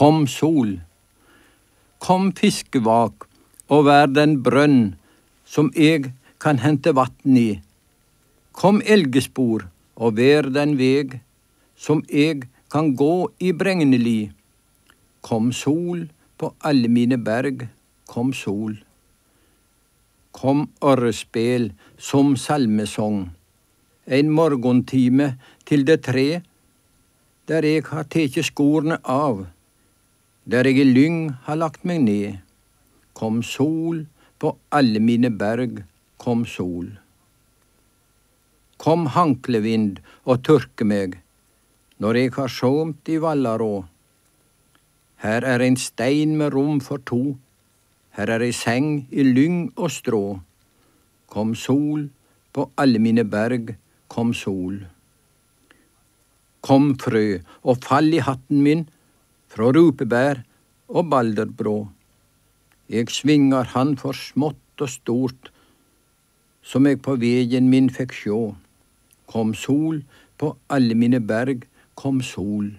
kom sol. Kom fiskevak og vær den brønn som eg kan hente vatn i. Kom elgespor og vær den veg som eg kan gå i bregneli. Kom sol på alle mine berg, kom sol. Kom orrespel som salmesong, en morgontime til det tre, der eg har teke skorne av, der eg i lyng har lagt meg ned. Kom sol på alle mine berg, kom sol. Kom hanklevind og tørke meg, når eg har somt i Vallarå. Her er ein stein med rom for to, her er ei seng i lyng og strå. Kom sol på alle mine berg, kom sol. Kom frø og fall i hatten min, fra rupebær og balderbrå. Eg svingar han for smått og stort, som eg på vegen min fikk sjå. Kom sol på alle mine berg, kom sol.